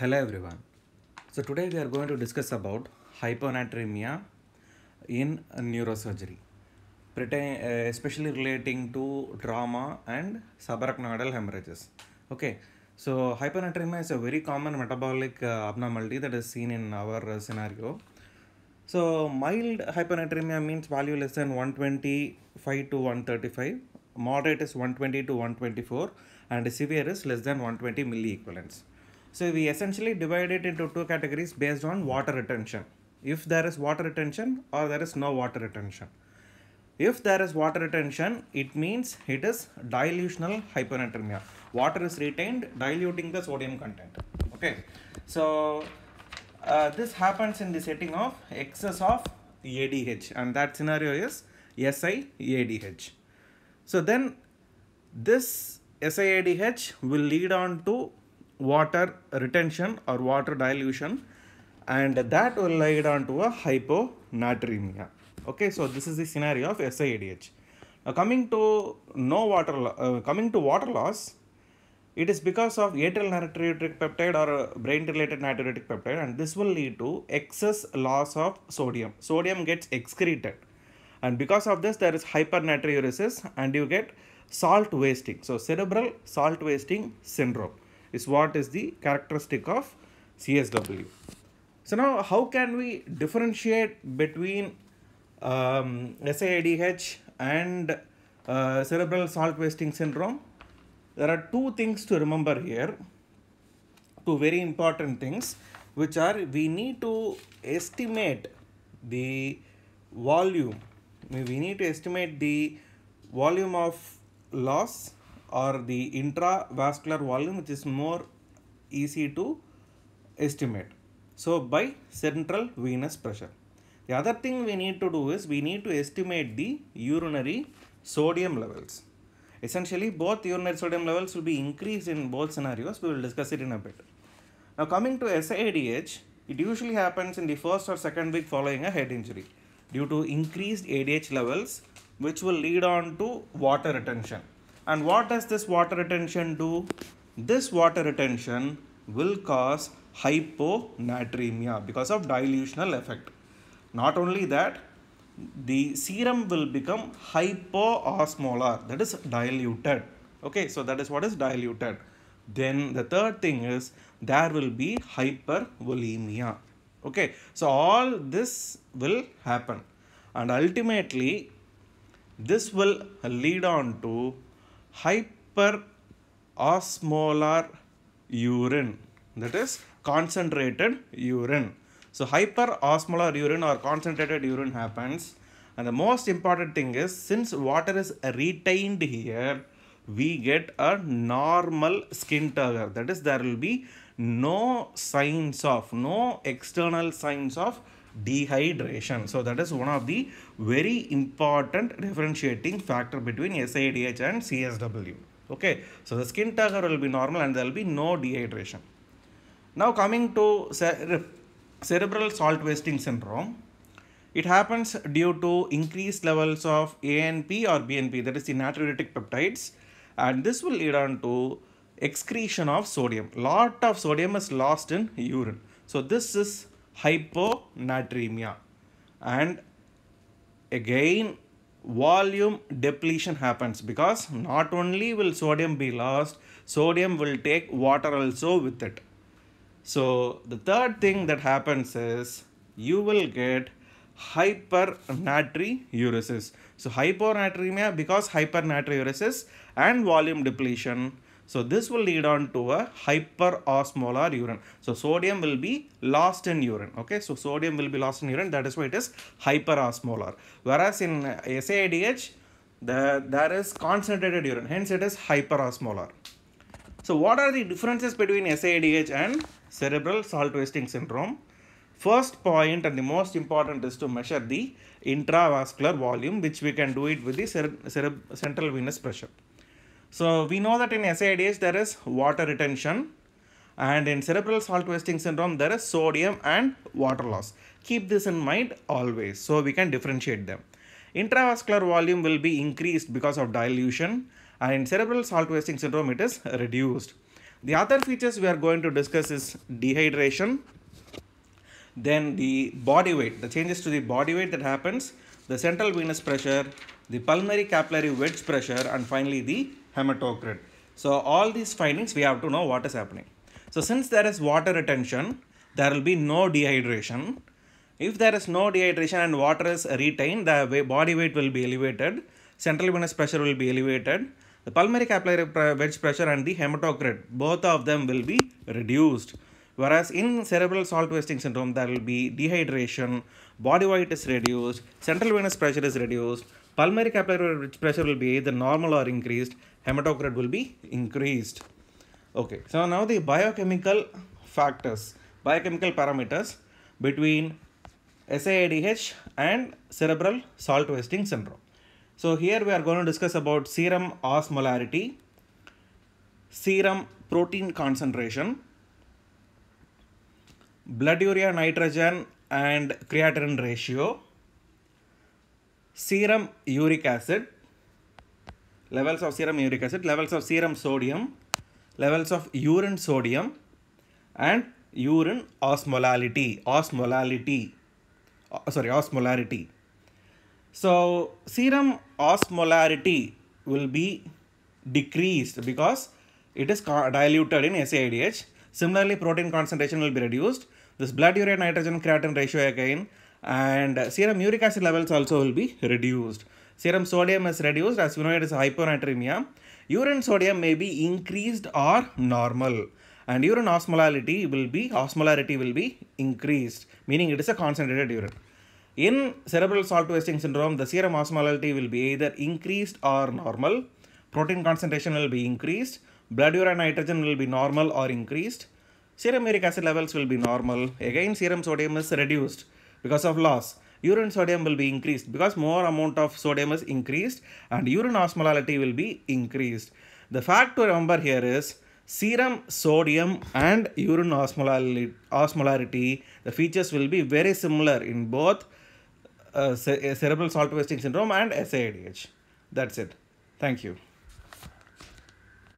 Hello everyone. So today we are going to discuss about hyponatremia in neurosurgery, uh, especially relating to trauma and subarachnoidal hemorrhages. Okay, so hyponatremia is a very common metabolic uh, abnormality that is seen in our uh, scenario. So mild hyponatremia means value less than 125 to 135, moderate is 120 to 124, and severe is less than 120 milliequivalents. So we essentially divide it into two categories based on water retention. If there is water retention or there is no water retention. If there is water retention, it means it is dilutional hyponatremia. Water is retained, diluting the sodium content. Okay, so uh, this happens in the setting of excess of ADH, and that scenario is SIADH. So then this SIADH will lead on to water retention or water dilution and that will lead on to a hyponatremia. Okay, so this is the scenario of SIADH. Now coming to no water, uh, coming to water loss, it is because of atrial natriuretic peptide or brain related natriuretic peptide and this will lead to excess loss of sodium. Sodium gets excreted and because of this there is hypernatriuresis and you get salt wasting. So cerebral salt wasting syndrome is what is the characteristic of CSW. So now how can we differentiate between um, SIADH and uh, cerebral salt wasting syndrome? There are two things to remember here, two very important things, which are we need to estimate the volume, we need to estimate the volume of loss or the intravascular volume, which is more easy to estimate. So by central venous pressure. The other thing we need to do is we need to estimate the urinary sodium levels. Essentially, both urinary sodium levels will be increased in both scenarios. We will discuss it in a bit. Now, coming to SIADH, it usually happens in the first or second week following a head injury due to increased ADH levels, which will lead on to water retention. And what does this water retention do? This water retention will cause hyponatremia because of dilutional effect. Not only that, the serum will become hypoosmolar, that is diluted. Okay, so that is what is diluted. Then the third thing is there will be hypervolemia. Okay, so all this will happen, and ultimately, this will lead on to hyperosmolar urine, that is concentrated urine. So hyperosmolar urine or concentrated urine happens and the most important thing is since water is retained here we get a normal skin turgor that is there will be no signs of no external signs of dehydration. So that is one of the very important differentiating factor between SIADH and CSW okay? So the skin turgor will be normal and there will be no dehydration. Now coming to cere- cerebral salt wasting syndrome, it happens due to increased levels of ANP or BNP, that is the natriuretic peptides, and this will lead on to excretion of sodium. Lot of sodium is lost in urine. So this is hyponatremia, and again volume depletion happens because not only will sodium be lost, sodium will take water also with it. So the third thing that happens is you will get hypernatriuresis. So hyponatremia because hypernatriuresis and volume depletion. So this will lead on to a hyperosmolar urine. So sodium will be lost in urine. Okay, so sodium will be lost in urine. That is why it is hyperosmolar. Whereas in SADH, the, there is concentrated urine. Hence it is hyperosmolar. So what are the differences between SADH and cerebral salt wasting syndrome? First point and the most important is to measure the intravascular volume which we can do it with the cere- cere- central venous pressure. So we know that in SADH there is water retention and in cerebral salt wasting syndrome there is sodium and water loss. Keep this in mind always so we can differentiate them. Intravascular volume will be increased because of dilution and in cerebral salt wasting syndrome it is reduced. The other features we are going to discuss is dehydration, then the body weight, the changes to the body weight that happens, the central venous pressure, the pulmonary capillary wedge pressure, and finally the hematocrit. So all these findings we have to know what is happening. So since there is water retention, there will be no dehydration. If there is no dehydration and water is retained, the body weight will be elevated, central venous pressure will be elevated, the pulmonary capillary wedge pressure and the hematocrit, both of them will be reduced. Whereas in cerebral salt wasting syndrome, there will be dehydration, body weight is reduced, central venous pressure is reduced, pulmonary capillary wedge pressure will be either normal or increased, hematocrit will be increased. Okay, so now the biochemical factors, biochemical parameters between SAIDH and cerebral salt wasting syndrome. So here we are going to discuss about serum osmolarity, serum protein concentration, blood urea nitrogen and creatinine ratio, serum uric acid, levels of serum uric acid, levels of serum sodium, levels of urine sodium and urine osmolality, osmolality, sorry, osmolarity. So serum osmolarity will be decreased because it is diluted in SAIDH. Similarly, protein concentration will be reduced. This blood urea nitrogen creatinine ratio again and serum uric acid levels also will be reduced. Serum sodium is reduced as we know it is hyponatremia. Urine sodium may be increased or normal and urine osmolality will be osmolarity will be increased meaning it is a concentrated urine. In cerebral salt wasting syndrome, the serum osmolality will be either increased or normal. Protein concentration will be increased. Blood urea nitrogen will be normal or increased. Serum uric acid levels will be normal. Again, serum sodium is reduced because of loss. Urine sodium will be increased because more amount of sodium is increased and urine osmolality will be increased. The fact to remember here is serum sodium and urine osmolality, osmolarity the features will be very similar in both uh, cerebral salt wasting syndrome and SAIDH. That's it. Thank you.